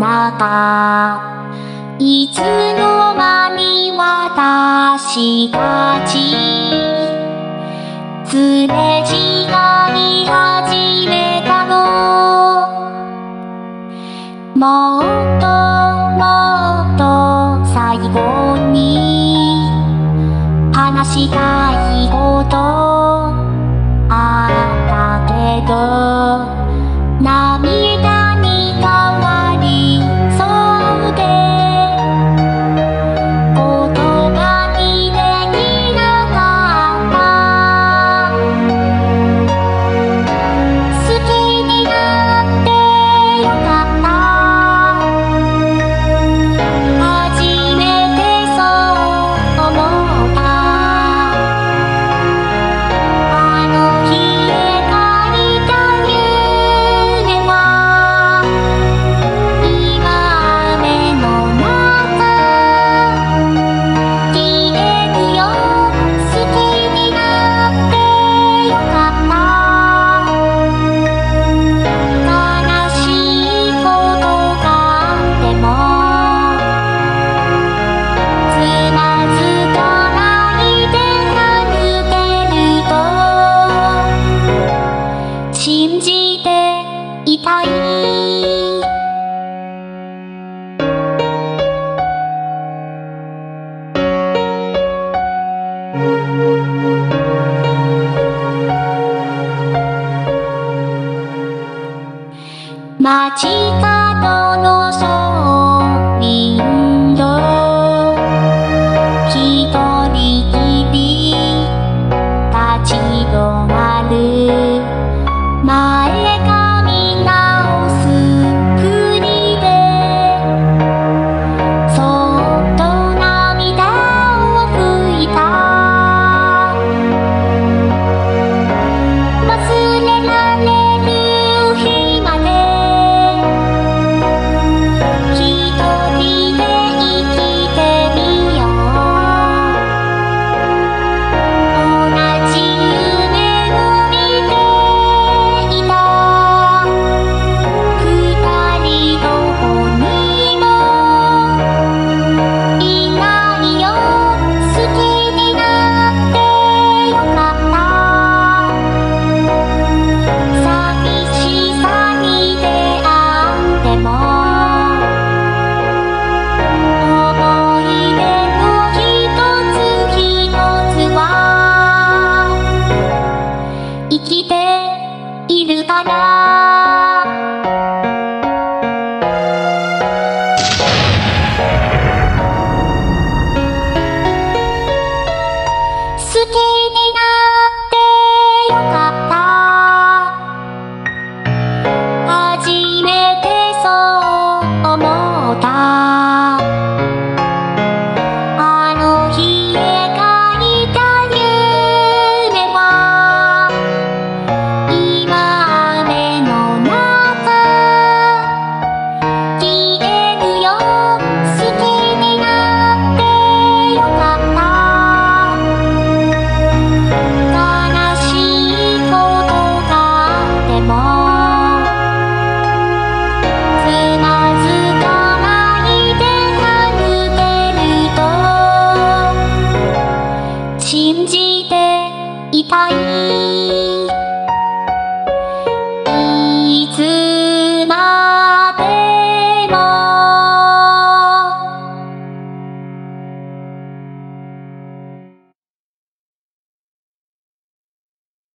た。いつの間に私たち。すれ違い始めたの。もっともっと最後に。話したいこと。あったけど。信じていたい。街角のソーンしていたい。